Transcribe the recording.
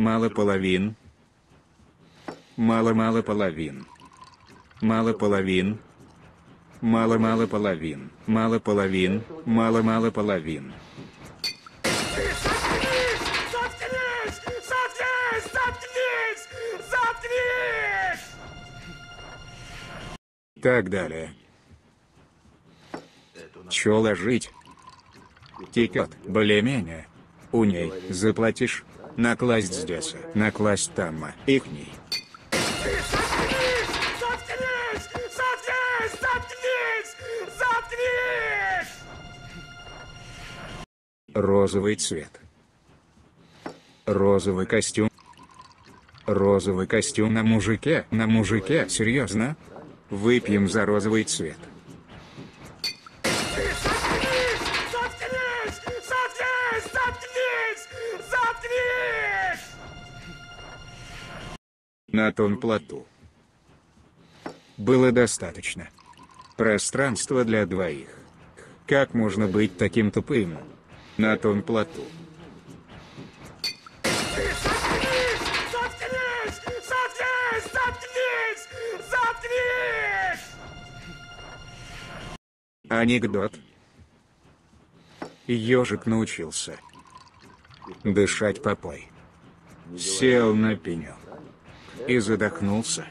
Мало половин. Мало-мало половин. Мало половин. Мало-мало половин. Мало половин. Мало-мало половин. Так далее. Чё ложить? Текет, более-менее. У ней заплатишь. Накласть здесь, накласть там! Заткнись! Заткнись! Заткнись! Заткнись! Розовый цвет. Розовый костюм. Розовый костюм на мужике, на мужике, серьезно? Выпьем за розовый цвет. На том плоту. Было достаточно. Пространства для двоих. Как можно быть таким тупым? На том плоту. Заткнись! Заткнись! Заткнись! Заткнись! Заткнись! Анекдот. Ежик научился дышать попой. Сел на пенек и задохнулся.